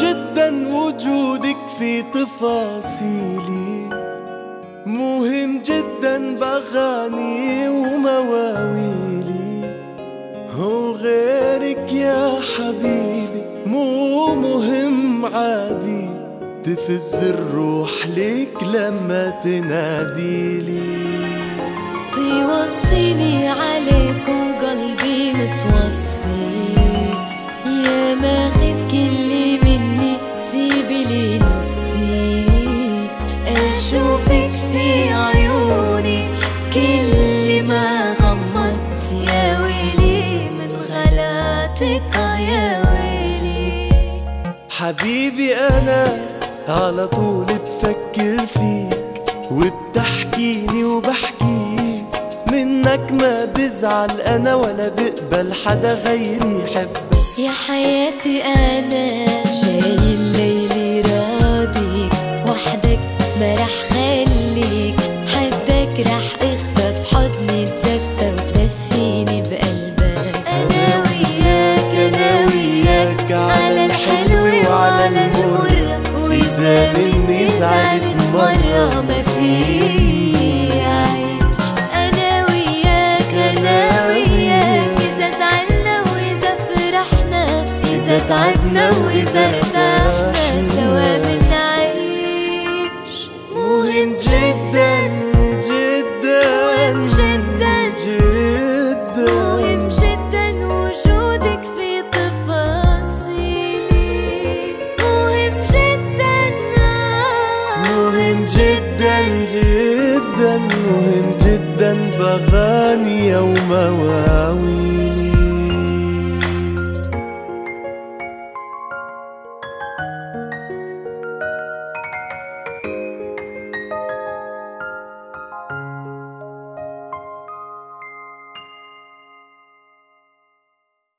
جدا وجودك في تفاصيلي. مهم جدا بغاني ومواويلي. وغيرك يا حبيبي مو مهم عادي. تفز الروح لك لما تناديلي. توصيني عليك وقلبي متوصي. يا ماخذ كل أشوفك في عيوني. كل ما غمضت يا ويلي من غلاتك يا ويلي. حبيبي أنا على طول بفكر فيك وبتحكيني وبحكيك. منك ما بزعل أنا ولا بقبل حدا غيري يحبك. يا حياتي أنا خليك حدك رح اخفى بحضني الدفى وتدفيني بقلبك. أنا وياك أنا وياك على الحلو وعلى المر وإذا مني زعلت مرة ما في عيش أنا وياك أنا وياك إذا تعبنا وإذا ارتحنا. جدا جدا مهم جدا بغاني ومواويلي